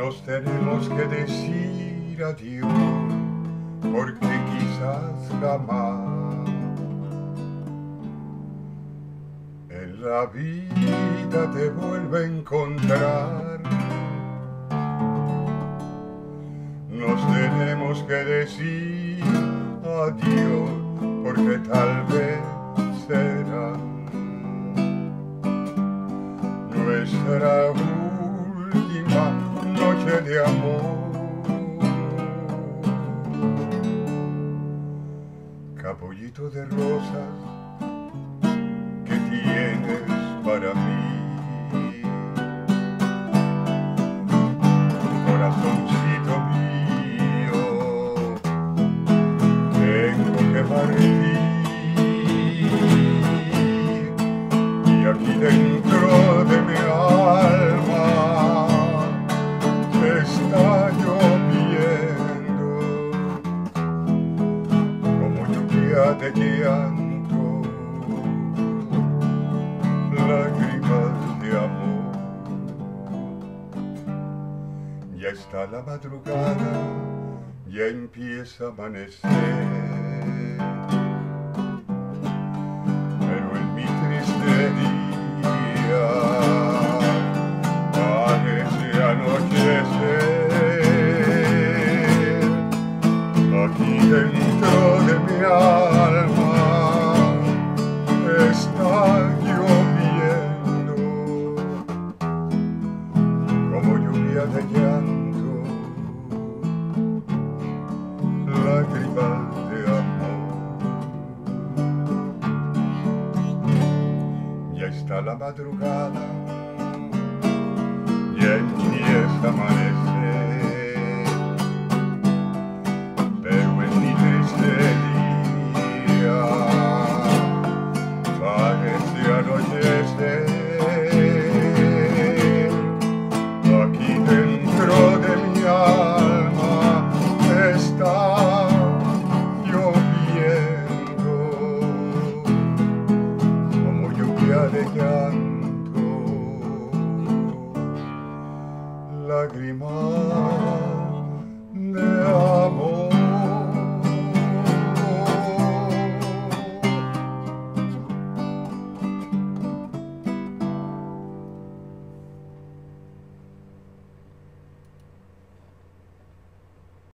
nos tenemos que decir adiós, porque quizás jamás en la vida te vuelve a encontrar. Nos tenemos que decir adiós, porque tal vez de amor. Capullito de rosas que tienes para mí. Corazoncito mío, tengo que partir. Ya está la madrugada, ya empieza a amanecer. Pero en mi triste día parece anochecer. Aquí dentro de mi alma Ya está la madrugada, ya empieza a amanecer. llanto, lágrimas.